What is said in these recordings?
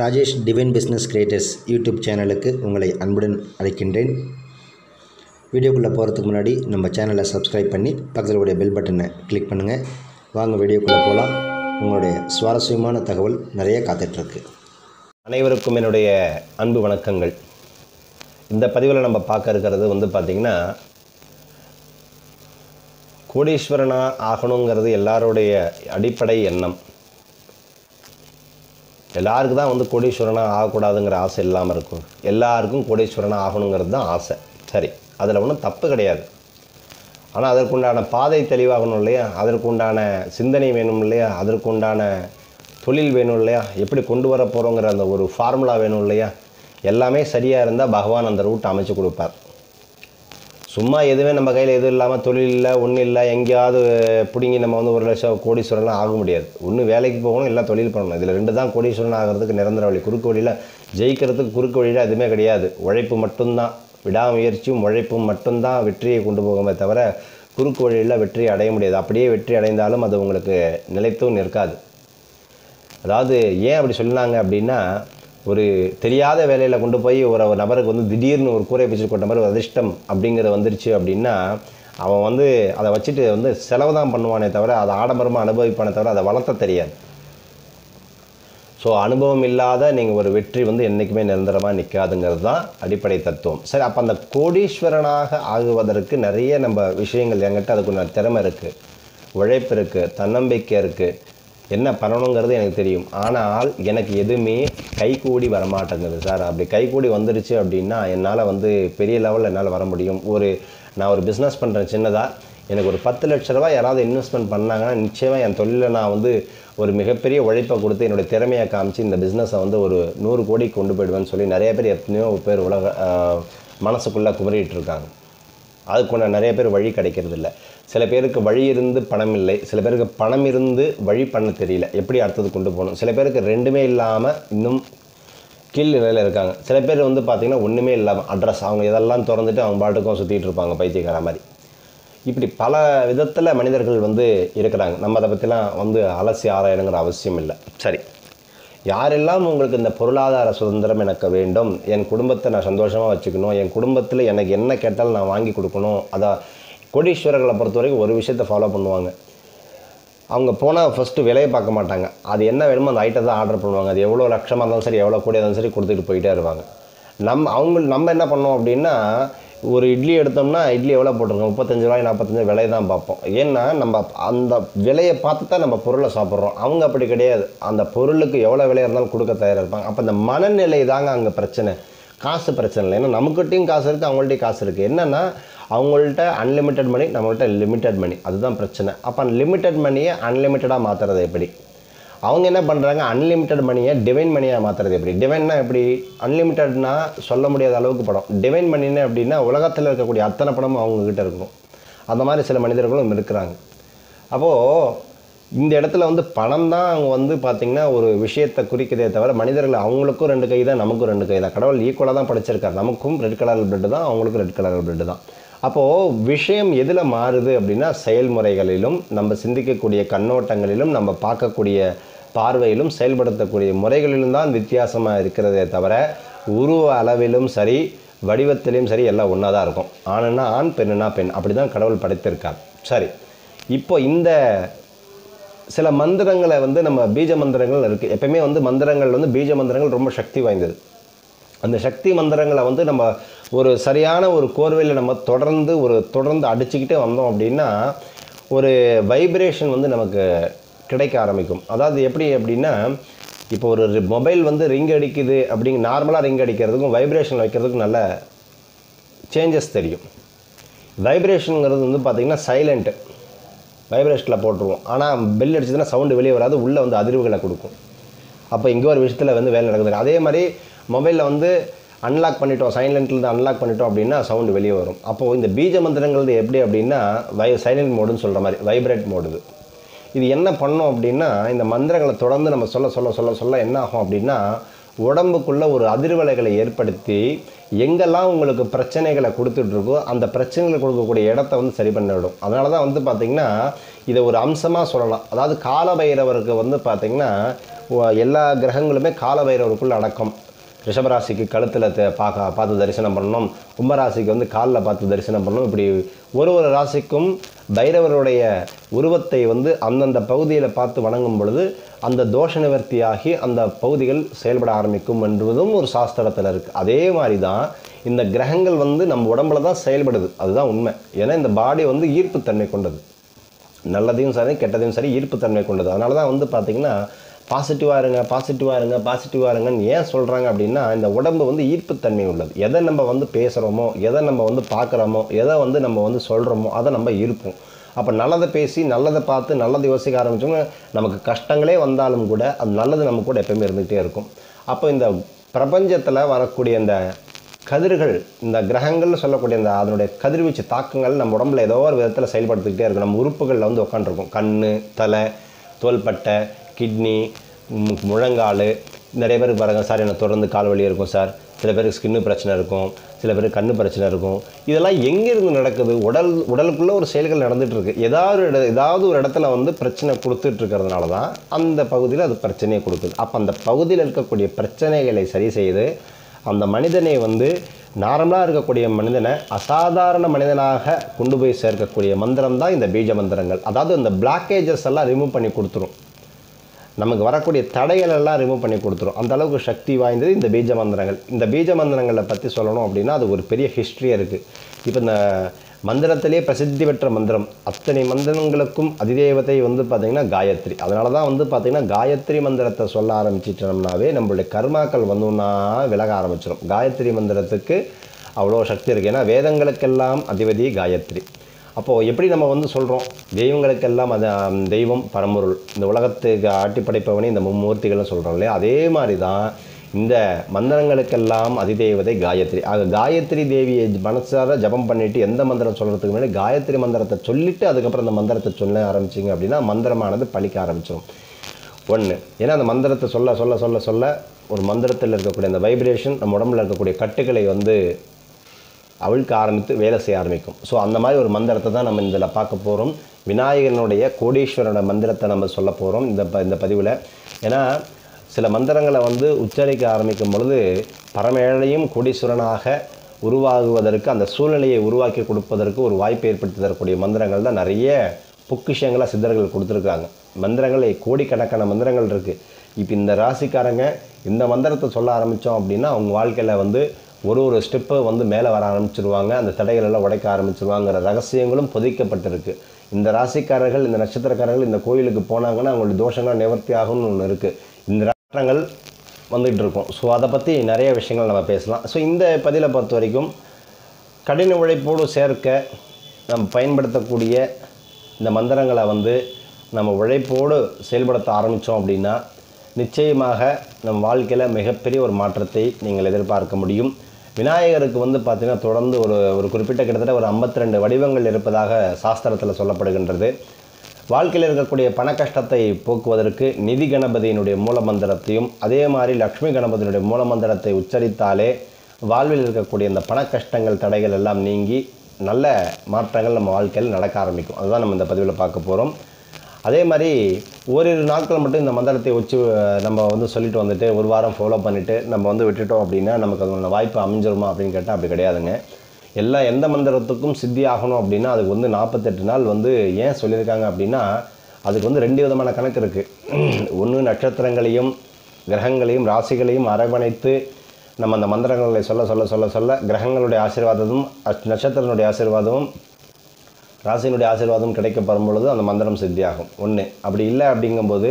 Rajesh divine business creators YouTube சேனலுக்கு உங்களை அன்புடன் அழைக்கின்றேன். வீடியோக்குள்ளே போகிறதுக்கு முன்னாடி நம்ம சேனலை சப்ஸ்கிரைப் பண்ணி பக்கத்தில் உடைய பெல் பட்டனை கிளிக் பண்ணுங்கள் வாங்க வீடியோக்குள்ளே போகலாம் உங்களுடைய சுவாரஸ்யமான தகவல் நிறைய காத்துட்ருக்கு. அனைவருக்கும் என்னுடைய அன்பு வணக்கங்கள். இந்த பதிவில் நம்ம பார்க்க இருக்கிறது வந்து பார்த்திங்கன்னா கோடீஸ்வரனா ஆகணுங்கிறது எல்லாருடைய அடிப்படை எண்ணம். எல்லாருக்கும் தான் வந்து கோடீஸ்வரனாக ஆகக்கூடாதுங்கிற ஆசை இல்லாமல் இருக்கும். எல்லாருக்கும் கோடீஸ்வரனாக ஆகணுங்கிறது தான் ஆசை. சரி அதில் ஒன்றும் தப்பு கிடையாது. ஆனால் அதற்குண்டான பாதை தெளிவாகணும் இல்லையா? அதற்குண்டான சிந்தனை வேணும் இல்லையா? அதற்குண்டான தொழில் வேணும் இல்லையா? எப்படி கொண்டு வர போகிறோங்கிற அந்த ஒரு ஃபார்முலா வேணும் இல்லையா? எல்லாமே சரியாக இருந்தால் பகவான் அந்த ரூட் அமைச்சு கொடுப்பார். சும்மா எதுவுமே நம்ம கையில் எதுவும் இல்லாமல் தொழில் இல்லை ஒன்றும் இல்லை எங்கேயாவது பிடுங்கி நம்ம வந்து ஒரு லட்சம் கோடீஸ்வரன்லாம் ஆக முடியாது. ஒன்று வேலைக்கு போகணும் இல்லை தொழில் பண்ணணும். இதில் ரெண்டு தான் கோடீஸ்வரன் ஆகிறதுக்கு நிரந்தர வழி. குறுக்கு வழியில் ஜெயிக்கிறதுக்கு குறுக்கு வழியில் எதுவுமே கிடையாது. உழைப்பு மட்டும்தான். விடாமுயற்சியும் உழைப்பும் மட்டும்தான் வெற்றியை கொண்டு போகுமே தவிர குறுக்கு வழியில் வெற்றி அடைய முடியாது. அப்படியே வெற்றி அடைந்தாலும் அது உங்களுக்கு நிலைத்தும் நிற்காது. அதாவது ஏன் அப்படி சொன்னாங்க அப்படின்னா ஒரு தெரியாத வேலையில் கொண்டு போய் ஒரு நபருக்கு வந்து திடீர்னு ஒரு கூரை பிச்சு கொண்ட மாதிரி ஒரு அதிர்ஷ்டம் அப்படிங்கிறது வந்துருச்சு அப்படின்னா அவன் வந்து அதை வச்சுட்டு வந்து செலவு தான் பண்ணுவானே தவிர அதை ஆடம்பரமாக அனுபவிப்பானே தவிர அதை வளர்த்த தெரியாது. ஸோ அனுபவம் இல்லாத நீங்கள் ஒரு வெற்றி வந்து என்றைக்குமே நிரந்தரமாக நிற்காதுங்கிறது தான் அடிப்படை தத்துவம். சரி அப்போ அந்த கோடீஸ்வரனாக ஆகுவதற்கு நிறைய நம்ம விஷயங்கள் என்கிட்ட அதுக்கு திறமை இருக்குது உழைப்பு இருக்குது தன்னம்பிக்கை இருக்குது என்ன பண்ணணுங்கிறது எனக்கு தெரியும். ஆனால் எனக்கு எதுவுமே கைகூடி வரமாட்டேங்குது சார். அப்படி கைகூடி வந்துருச்சு அப்படின்னா என்னால் வந்து பெரிய லெவலில் என்னால் வர முடியும். ஒரு நான் ஒரு பிஸ்னஸ் பண்ணுறேன் சின்னதாக எனக்கு ஒரு பத்து லட்ச ரூபாய் யாராவது இன்வெஸ்ட்மெண்ட் பண்ணாங்கன்னா நிச்சயமாக என் தொழிலில் நான் வந்து ஒரு மிகப்பெரிய உழைப்பை கொடுத்து என்னுடைய திறமையை காமிச்சு இந்த பிஸ்னஸை வந்து ஒரு நூறு கோடி கொண்டு போயிடுவேன்னு சொல்லி நிறைய பேர் எத்தனையோ பேர் உலக மனசுக்குள்ளே குமரிட்டு இருக்காங்க. அதுக்கு நிறைய பேர் வழி கிடைக்கிறது இல்லை சில பேருக்கு வழி இருந்து பணம் இல்லை சில பேருக்கு பணம் இருந்து வழி பண்ண தெரியல. எப்படி அடுத்தது கொண்டு போகணும்? சில பேருக்கு ரெண்டுமே இல்லாமல் இன்னும் கீழ் நிலையில் இருக்காங்க. சில பேர் வந்து பார்த்திங்கன்னா ஒன்றுமே இல்லாமல் அட்ரஸ் அவங்க இதெல்லாம் திறந்துட்டு அவங்க பாட்டுக்கும் சுற்றிட்டு இருப்பாங்க பைத்தியக்கார மாதிரி. இப்படி பல விதத்தில் மனிதர்கள் வந்து இருக்கிறாங்க. நம்ம அதை பற்றிலாம் வந்து அலசி ஆராயணுங்கிற அவசியம் இல்லை. சரி. யாரெல்லாம் உங்களுக்கு இந்த பொருளாதார சுதந்திரம் எனக்கு வேண்டும் என் குடும்பத்தை நான் சந்தோஷமாக வச்சுக்கணும் என் குடும்பத்தில் எனக்கு என்ன கேட்டாலும் நான் வாங்கி கொடுக்கணும் அதை கோடீஸ்வரர்களை பொறுத்த வரைக்கும் ஒரு விஷயத்தை ஃபாலோ பண்ணுவாங்க. அவங்க போனால் ஃபஸ்ட்டு விலையை பார்க்க மாட்டாங்க. அது என்ன வேணுமோ அந்த தான் ஆர்டர் பண்ணுவாங்க. அது எவ்வளோ லட்சமாக இருந்தாலும் சரி எவ்வளோ கூடிய இருந்தாலும் சரி கொடுத்துட்டு போயிட்டே இருப்பாங்க. நம்ம அவங்க நம்ம என்ன பண்ணோம் அப்படின்னா ஒரு இட்லி எடுத்தோம்னா இட்லி எவ்வளோ போட்டிருக்கோம்? முப்பத்தஞ்சு ரூபாய் நாற்பத்தஞ்சு விலையை தான் பார்ப்போம். ஏன்னா நம்ம அந்த விலையை பார்த்து தான் நம்ம பொருளை சாப்பிட்றோம். அவங்க அப்படி கிடையாது. அந்த பொருளுக்கு எவ்வளோ விலையாக இருந்தாலும் கொடுக்க தயாராக இருப்பாங்க. அப்போ அந்த மனநிலை தாங்க அங்கே பிரச்சனை. காசு பிரச்சனை இல்லை. ஏன்னா நம்மக்கிட்டையும் காசு இருக்குது அவங்கள்ட்டையும் காசு இருக்குது என்னென்னா அவங்கள்ட்ட அன்லிமிட்டெட் மணி நம்மள்ட்ட லிமிட்டட் மணி அதுதான் பிரச்சனை. அப்போ லிமிட்டட் மணியை அன்லிமிட்டடாக மாற்றுறது எப்படி? அவங்க என்ன பண்ணுறாங்க அன்லிமிட்டட் மணியை டிவைன் மணியாக மாற்றுறது எப்படி? டிவைன்னா எப்படி? அன்லிமிட்டட்னா சொல்ல முடியாத அளவுக்கு படம். டிவைன் மணின்னு அப்படின்னா உலகத்தில் இருக்கக்கூடிய அத்தனை படமும் அவங்கக்கிட்ட இருக்கும் அந்த மாதிரி சில மனிதர்களும் இருக்கிறாங்க. அப்போது இந்த இடத்துல வந்து பணம் தான் அவங்க வந்து பார்த்திங்கன்னா ஒரு விஷயத்தை குறிக்கிறதே தவிர மனிதர்கள் அவங்களுக்கும் ரெண்டு கை தான் நமக்கும் ரெண்டு கை தான். கடவுள் ஈக்குவலாக தான் படிச்சிருக்காரு. நமக்கும் ரெட் கலர் பிளட்டு தான் அவங்களுக்கும் ரெட் கலர் பிளட்டு தான். அப்போது விஷயம் எதில் மாறுது அப்படின்னா செயல்முறைகளிலும் நம்ம சிந்திக்கக்கூடிய கண்ணோட்டங்களிலும் நம்ம பார்க்கக்கூடிய பார்வையிலும் செயல்படுத்தக்கூடிய முறைகளிலும் தான் வித்தியாசமாக இருக்கிறதே தவிர உருவ அளவிலும் சரி வடிவத்திலையும் சரி எல்லாம் ஒன்றா தான் இருக்கும். ஆணுன்னா ஆண் பெண்ணுனா பெண். அப்படி தான் கடவுள் படைத்திருக்கார். சரி. இப்போ இந்த சில மந்திரங்களை வந்து நம்ம பீஜ மந்திரங்கள் இருக்குது எப்பயுமே வந்து மந்திரங்கள் வந்து பீஜ மந்திரங்கள் ரொம்ப சக்தி வாய்ந்தது. அந்த சக்தி மந்திரங்களை வந்து நம்ம ஒரு சரியான ஒரு கோர்வையில் நம்ம தொடர்ந்து ஒரு தொடர்ந்து அடிச்சுக்கிட்டே வந்தோம் அப்படின்னா ஒரு வைப்ரேஷன் வந்து நமக்கு கிடைக்க ஆரம்பிக்கும். அதாவது எப்படி அப்படின்னா இப்போ ஒரு மொபைல் வந்து ரிங் அடிக்குது அப்படிங்க நார்மலாக ரிங் அடிக்கிறதுக்கும் வைப்ரேஷன் வைக்கிறதுக்கும் நல்ல சேஞ்சஸ் தெரியும். வைப்ரேஷனுங்கிறது வந்து பார்த்திங்கன்னா சைலண்ட்டு வைப்ரேஷனில் போட்டுருவோம். ஆனால் பெல் அடிச்சதுன்னா சவுண்டு வெளியே வராது உள்ளே வந்து அதிர்வுகளை கொடுக்கும். அப்போ இங்கே ஒரு விஷயத்தில் வந்து வேலை நடக்குது. அதே மாதிரி மொபைலில் வந்து அன்லாக் பண்ணிட்டோம் சைலண்ட்லேருந்து அன்லாக் பண்ணிட்டோம் அப்படின்னா சவுண்டு வெளியே வரும். அப்போது இந்த பீஜ மந்திரங்கிறது எப்படி அப்படின்னா வை சைலண்ட் மோடுன்னு சொல்கிற மாதிரி வைப்ரேட் மோடுது இது. என்ன பண்ணோம் அப்படின்னா இந்த மந்திரங்களை தொடர்ந்து நம்ம சொல்ல சொல்ல சொல்ல சொல்ல என்ன ஆகும் அப்படின்னா உடம்புக்குள்ளே ஒரு அதிர்வலைகளை ஏற்படுத்தி எங்கெல்லாம் உங்களுக்கு பிரச்சனைகளை கொடுத்துட்ருக்கோ அந்த பிரச்சனைகளை கொடுக்கக்கூடிய இடத்த வந்து சரி பண்ணிவிடும் அதனால தான் வந்து பார்த்திங்கன்னா இதை ஒரு அம்சமாக சொல்லலாம். அதாவது காலபைரவருக்கு வந்து பார்த்திங்கன்னா எல்லா கிரகங்களுமே காலபைரவருக்குள்ளே அடக்கம். ரிஷபராசிக்கு கழுத்தில் பார்க்க பார்த்து தரிசனம் பண்ணணும். கும்பராசிக்கு வந்து காலில் பார்த்து தரிசனம் பண்ணணும். இப்படி ஒரு ஒரு ராசிக்கும் பைரவருடைய உருவத்தை வந்து அந்தந்த பகுதியில் பார்த்து வணங்கும் பொழுது அந்த தோஷ நிவர்த்தியாகி அந்த பகுதிகள் செயல்பட ஆரம்பிக்கும் என்பதும் ஒரு சாஸ்திரத்தில் இருக்குது அதே மாதிரி தான் இந்த கிரகங்கள் வந்து நம்ம உடம்புல தான் செயல்படுது. அதுதான் உண்மை. ஏன்னா இந்த பாடி வந்து ஈர்ப்புத்தன்மை கொண்டது. நல்லதையும் சரி கெட்டதையும் சரி ஈர்ப்புத்தன்மை கொண்டது. அதனால தான் வந்து பார்த்திங்கன்னா பாசிட்டிவாக இருங்க பாசிட்டிவாக இருங்க பாசிட்டிவாக இருங்கன்னு ஏன் சொல்கிறாங்க அப்படின்னா இந்த உடம்பு வந்து ஈர்ப்புத்தன்மை உள்ளது. எதை நம்ம வந்து பேசுகிறோமோ எதை நம்ம வந்து பார்க்குறோமோ எதை வந்து நம்ம வந்து சொல்கிறோமோ அதை நம்ம ஈர்ப்போம். அப்போ நல்லதை பேசி நல்லதை பார்த்து நல்லதை யோசிக்க ஆரம்பிச்சோம்னா நமக்கு கஷ்டங்களே வந்தாலும் கூட அது நல்லது நம்ம கூட எப்போயுமே இருந்துகிட்டே இருக்கும். அப்போ இந்த பிரபஞ்சத்தில் வரக்கூடிய இந்த கதிர்கள் இந்த கிரகங்கள்னு சொல்லக்கூடிய இந்த அதனுடைய கதிர்வீச்சு தாக்கங்கள் நம்ம உடம்புல ஏதோ ஒரு விதத்தில் செயல்படுத்திக்கிட்டே இருக்கும். நம்ம உறுப்புகளில் வந்து உட்காந்துருக்கும் கண் தலை தோள்பட்டை கிட்னி முழங்கால் நிறைய பேருக்கு பாருங்கள் சார் எனக்கு தொடர்ந்து கால் வலி இருக்கும் சார். சில பேருக்கு ஸ்கின்னு பிரச்சனை இருக்கும். சில பேருக்கு கண்ணு பிரச்சனை இருக்கும். இதெல்லாம் எங்கேருந்து நடக்குது? உடல் உடலுக்குள்ளே ஒரு செயல்கள் நடந்துகிட்ருக்கு ஏதாவது ஒரு இட ஏதாவது ஒரு இடத்துல வந்து பிரச்சனை கொடுத்துட்ருக்கிறதுனால தான் அந்த பகுதியில் அது பிரச்சனையை கொடுக்குது. அப்போ அந்த பகுதியில் இருக்கக்கூடிய பிரச்சனைகளை சரி செய்து அந்த மனிதனை வந்து நார்மலாக இருக்கக்கூடிய மனிதனை அசாதாரண மனிதனாக கொண்டு போய் சேர்க்கக்கூடிய மந்திரம் தான் இந்த பீஜ மந்திரங்கள். அதாவது இந்த பிளாக்கேஜஸ் எல்லாம் ரிமூவ் பண்ணி கொடுத்துரும். நமக்கு வரக்கூடிய தடைகள் எல்லாம் ரிமூவ் பண்ணி கொடுத்துரும். அந்த அளவுக்கு சக்தி வாய்ந்தது இந்த பீஜ மந்திரங்கள். இந்த பீஜ மந்திரங்களை பற்றி சொல்லணும் அப்படின்னா அது ஒரு பெரிய ஹிஸ்ட்ரியாக இருக்குது இப்போ இந்த மந்திரத்திலே பிரசித்தி பெற்ற மந்திரம். அத்தனை மந்திரங்களுக்கும் அதிதேவத்தை வந்து பார்த்திங்கன்னா காயத்ரி. அதனால தான் வந்து பார்த்திங்கன்னா காயத்ரி மந்திரத்தை சொல்ல ஆரம்பிச்சிட்டோம்னாவே நம்மளுடைய கர்மாக்கள் வந்தோம்னா விலக ஆரம்பிச்சிடும் காயத்ரி மந்திரத்துக்கு அவ்வளோ சக்தி இருக்குது ஏன்னா வேதங்களுக்கெல்லாம் அதிபதி காயத்ரி. அப்போது எப்படி நம்ம வந்து சொல்கிறோம் தெய்வங்களுக்கெல்லாம் அது தெய்வம் பரம்பொருள் இந்த உலகத்துக்கு ஆட்டி படைப்பவனே இந்த மும்மூர்த்திகள்னு சொல்கிறோம் இல்லையா? அதே மாதிரி தான் இந்த மந்திரங்களுக்கெல்லாம் அதிதேவதை காயத்ரி. ஆக காயத்ரி தேவியை மனசார ஜபம் பண்ணிவிட்டு எந்த மந்திரம் சொல்கிறதுக்கு முன்னாடி காயத்ரி மந்திரத்தை சொல்லிவிட்டு அதுக்கப்புறம் அந்த மந்திரத்தை சொல்ல ஆரம்பிச்சிங்க அப்படின்னா மந்திரமானது பழிக்க ஆரம்பிச்சிடும் ஒன்று ஏன்னா அந்த மந்திரத்தை சொல்ல சொல்ல சொல்ல சொல்ல ஒரு மந்திரத்தில் இருக்கக்கூடிய அந்த வைப்ரேஷன் நம்ம உடம்புல இருக்கக்கூடிய கட்டுகளை வந்து அவிழ்க்க ஆரம்பித்து வேலை செய்ய ஆரம்பிக்கும். ஸோ அந்த மாதிரி ஒரு மந்திரத்தை தான் நம்ம இதில் பார்க்க போகிறோம் விநாயகனுடைய கோடீஸ்வரனோட மந்திரத்தை நம்ம சொல்ல போகிறோம் இந்த ப இந்த பதிவில். ஏன்னா சில மந்திரங்களை வந்து உச்சரிக்க ஆரம்பிக்கும் பொழுது பரமேழையும் கோடீஸ்வரனாக உருவாகுவதற்கு அந்த சூழ்நிலையை உருவாக்கி கொடுப்பதற்கு ஒரு வாய்ப்பு ஏற்படுத்தி தரக்கூடிய மந்திரங்கள் தான் நிறைய பொக்கிஷங்களாக சித்தர்கள் கொடுத்துருக்காங்க. மந்திரங்கள் கோடிக்கணக்கான மந்திரங்கள் இருக்குது இப்போ இந்த ராசிக்காரங்க இந்த மந்திரத்தை சொல்ல ஆரம்பித்தோம் அப்படின்னா அவங்க வாழ்க்கையில் வந்து ஒரு ஒரு ஸ்டெப்பை வந்து மேலே வர ஆரம்பிச்சிருவாங்க அந்த தடைகள் எல்லாம் உடைக்க ஆரம்பிச்சிருவாங்கிற ரகசியங்களும் புதைக்கப்பட்டிருக்கு. இந்த ராசிக்காரர்கள் இந்த நட்சத்திரக்காரர்கள் இந்த கோயிலுக்கு போனாங்கன்னா அவங்களுடைய தோஷங்கள் நிவர்த்தி ஆகும்னு ஒன்று இருக்குது இந்த ராட்டங்கள் வந்துகிட்டு இருக்கும். ஸோ அதை பற்றி நிறைய விஷயங்கள் நம்ம பேசலாம். ஸோ இந்த பதிலை பொறுத்த வரைக்கும் கடின உழைப்போடு சேர்க்க நம்ம பயன்படுத்தக்கூடிய இந்த மந்திரங்களை வந்து நம்ம உழைப்போடு செயல்படுத்த ஆரம்பித்தோம் அப்படின்னா நிச்சயமாக நம் வாழ்க்கையில் மிகப்பெரிய ஒரு மாற்றத்தை நீங்கள் எதிர்பார்க்க முடியும். விநாயகருக்கு வந்து பார்த்திங்கன்னா தொடர்ந்து ஒரு ஒரு குறிப்பிட்ட கிட்டத்தட்ட ஒரு 52 வடிவங்கள் இருப்பதாக சாஸ்திரத்தில் சொல்லப்படுகின்றது. வாழ்க்கையில் இருக்கக்கூடிய பண கஷ்டத்தை போக்குவதற்கு நிதி கணபதியினுடைய மூல மந்திரத்தையும் அதே மாதிரி லக்ஷ்மி கணபதியினுடைய மூலமந்திரத்தை உச்சரித்தாலே வாழ்வில் இருக்கக்கூடிய இந்த பண கஷ்டங்கள் தடைகள் எல்லாம் நீங்கி நல்ல மாற்றங்கள் நம்ம வாழ்க்கையில் நடக்க ஆரம்பிக்கும். அதுதான் நம்ம இந்த பதிவில் பார்க்க போகிறோம் அதே மாதிரி ஓரிரு நாட்கள் மட்டும் இந்த மந்திரத்தை வச்சு நம்ம வந்து சொல்லிட்டு வந்துட்டு ஒரு வாரம் ஃபாலோ பண்ணிவிட்டு நம்ம வந்து விட்டுட்டோம் அப்படின்னா நமக்கு அதுக்கான வாய்ப்பு அமைஞ்சிருமா அப்படின்னு கேட்டால் அப்படி கிடையாதுங்க. எல்லா எந்த மந்திரத்துக்கும் சித்தி ஆகணும் அப்படின்னா அதுக்கு வந்து நாற்பத்தெட்டு நாள் வந்து ஏன் சொல்லியிருக்காங்க அப்படின்னா அதுக்கு வந்து ரெண்டு விதமான கணக்கு இருக்குது ஒன்று நட்சத்திரங்களையும் கிரகங்களையும் ராசிகளையும் அரவணைத்து நம்ம அந்த மந்திரங்களை சொல்ல சொல்ல சொல்ல சொல்ல கிரகங்களுடைய ஆசீர்வாதமும் நட்சத்திரனுடைய ஆசீர்வாதமும் ராசியினுடைய ஆசீர்வாதம் கிடைக்க பொழுது அந்த மந்திரம் சித்தியாகும். ஒன்று அப்படி இல்லை அப்படிங்கும்போது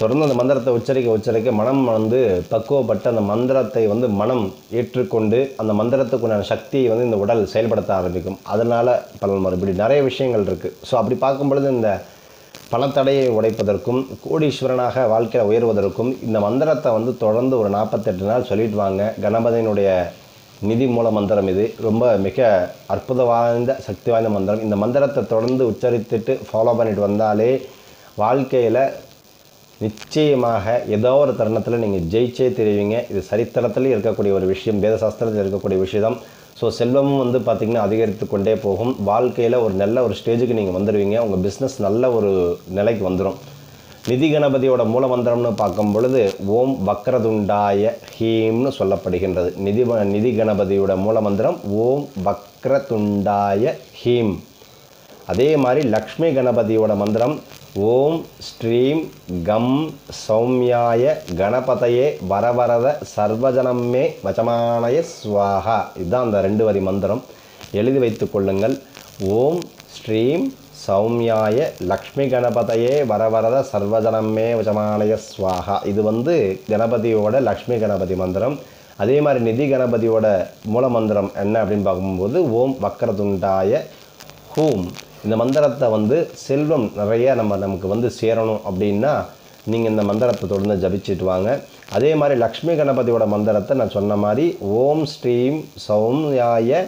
தொடர்ந்து அந்த மந்திரத்தை உச்சரிக்க உச்சரிக்க மனம் வந்து பக்குவப்பட்டு அந்த மந்திரத்தை வந்து மனம் ஏற்றுக்கொண்டு அந்த மந்திரத்துக்குண்டான சக்தியை வந்து இந்த உடல் செயல்படுத்த ஆரம்பிக்கும். அதனால் பலன் வரும். இப்படி நிறைய விஷயங்கள் இருக்குது ஸோ அப்படி பார்க்கும் பொழுது இந்த பணத்தடையை உடைப்பதற்கும் கோடீஸ்வரனாக வாழ்க்கையில் உயர்வதற்கும் இந்த மந்திரத்தை வந்து தொடர்ந்து ஒரு நாற்பத்தெட்டு நாள் சொல்லிட்டு வாங்க. கணபதியினுடைய நிதி மூல மந்திரம் இது. ரொம்ப மிக அற்புத வாய்ந்த சக்தி வாய்ந்த மந்திரம். இந்த மந்திரத்தை தொடர்ந்து உச்சரித்துட்டு ஃபாலோ பண்ணிட்டு வந்தாலே வாழ்க்கையில் நிச்சயமாக ஏதோ ஒரு தருணத்தில் நீங்கள் ஜெயிச்சே தெரிவிங்க. இது சரித்திரத்தில் இருக்கக்கூடிய ஒரு விஷயம் வேத சாஸ்திரத்தில் இருக்கக்கூடிய விஷயம் ஸோ செல்வமும் வந்து பார்த்திங்கன்னா அதிகரித்து கொண்டே போகும். வாழ்க்கையில் ஒரு நல்ல ஒரு ஸ்டேஜுக்கு நீங்கள் வந்துடுவீங்க உங்கள் பிஸ்னஸ் நல்ல ஒரு நிலைக்கு வந்துடும் நிதி கணபதியோட மூலமந்திரம்னு பார்க்கும் பொழுது ஓம் வக்ரதுண்டாய ஹீம்னு சொல்லப்படுகின்றது. நிதி நிதி கணபதியோட மூலமந்திரம் ஓம் வக்ரதுண்டாய ஹீம். அதே மாதிரி லக்ஷ்மி கணபதியோட மந்திரம் ஓம் ஸ்ரீம் கம் சௌமியாய கணபதையே வரவரத சர்வஜனமே வச்சமானய ஸ்வாகா இதுதான் அந்த ரெண்டு வரி மந்திரம். எழுதி வைத்துக் கொள்ளுங்கள். ஓம் ஸ்ரீம் சௌமியாய லக்ஷ்மி கணபதையே வரவரத சர்வஜனமே வச்சமானய ஸ்வாகா இது வந்து கணபதியோட லக்ஷ்மி கணபதி மந்திரம். அதே மாதிரி நிதி கணபதியோட மூல மந்திரம் என்ன அப்படின்னு பார்க்கும்போது ஓம் வக்கரதுண்டாய ஹூம். இந்த மந்திரத்தை வந்து செல்வம் நிறைய நம்ம நமக்கு வந்து சேரணும் அப்படின்னா நீங்கள் இந்த மந்திரத்தை தொடர்ந்து ஜபிச்சுட்டு வாங்க. அதே மாதிரி லக்ஷ்மி கணபதியோட மந்திரத்தை நான் சொன்ன மாதிரி ஓம் ஸ்ரீம் சௌம்யாய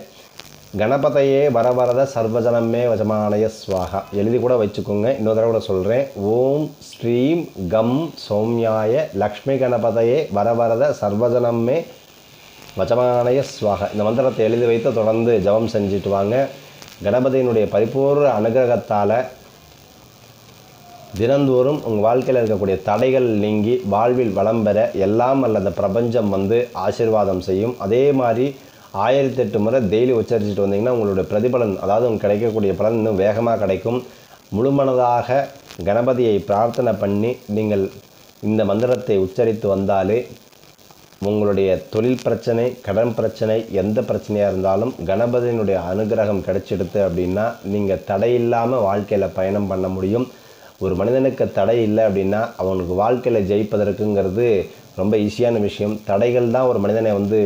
கணபதையே வரவரத சர்வஜனமே வஜமானய ஸ்வாகா எழுதி கூட வச்சுக்கோங்க. இன்னொரு தடவை கூட சொல்கிறேன் ஓம் ஸ்ரீம் கம் சௌம்யாய லக்ஷ்மி கணபதையே வரவரத சர்வஜனமே வஜமானய ஸ்வாக இந்த மந்திரத்தை எழுதி வைத்து தொடர்ந்து ஜபம் செஞ்சுட்டு வாங்க. கணபதியினுடைய பரிபூர்ண அனுகிரகத்தால் தினந்தோறும் உங்கள் வாழ்க்கையில் இருக்கக்கூடிய தடைகள் நீங்கி வாழ்வில் வளம் பெற எல்லாம் அல்லது பிரபஞ்சம் வந்து ஆசிர்வாதம் செய்யும். அதே மாதிரி ஆயிரத்தி எட்டு முறை டெய்லி உச்சரிச்சுட்டு வந்தீங்கன்னா உங்களுடைய பிரதிபலன் அதாவது உங்களுக்கு கிடைக்கக்கூடிய பலன் இன்னும் வேகமாக கிடைக்கும். முழுமனதாக கணபதியை பிரார்த்தனை பண்ணி நீங்கள் இந்த மந்திரத்தை உச்சரித்து வந்தாலே உங்களுடைய தொழில் பிரச்சனை கடன் பிரச்சனை எந்த பிரச்சனையாக இருந்தாலும் கணபதியினுடைய அனுகிரகம் கிடைச்சிடுது அப்படின்னா நீங்கள் தடையில்லாமல் வாழ்க்கையில் பயணம் பண்ண முடியும். ஒரு மனிதனுக்கு தடை இல்லை அப்படின்னா அவனுக்கு வாழ்க்கையில் ஜெயிப்பதற்குங்கிறது ரொம்ப ஈஸியான விஷயம். தடைகள் தான் ஒரு மனிதனை வந்து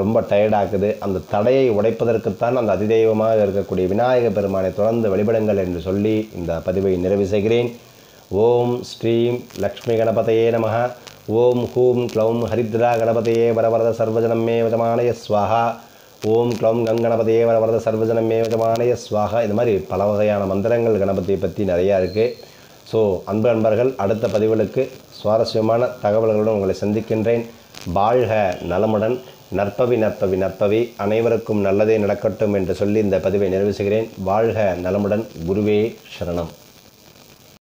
ரொம்ப டயர்டாக்குது அந்த தடையை உடைப்பதற்குத்தான் அந்த அதிதெய்வமாக இருக்கக்கூடிய விநாயக பெருமானை தொடர்ந்து வழிபடுங்கள் என்று சொல்லி இந்த பதிவை நிறைவு செய்கிறேன். ஓம் ஸ்ரீம் லக்ஷ்மி கணபதையே நமக. ஓம் ஹூம் க்ளௌம் ஹரித்ரா கணபதையே வரவரத சர்வஜனமே விதமானய ஸ்வாகா. ஓம் க்ளௌம் கங்கணபதையே வரவரத சர்வஜனமே விதமானய ஸ்வாஹா இது மாதிரி பல வகையான மந்திரங்கள் கணபதியை பற்றி நிறையா இருக்குது ஸோ அன்பு அன்பர்கள் அடுத்த பதிவுகளுக்கு சுவாரஸ்யமான தகவல்களுடன் உங்களை சந்திக்கின்றேன். வாழ்க நலமுடன். நற்பவி நற்பவி நற்பவி அனைவருக்கும் நல்லதே நடக்கட்டும் என்று சொல்லி இந்த பதிவை நிறைவு செய்கிறேன். வாழ்க நலமுடன். குருவே சரணம்.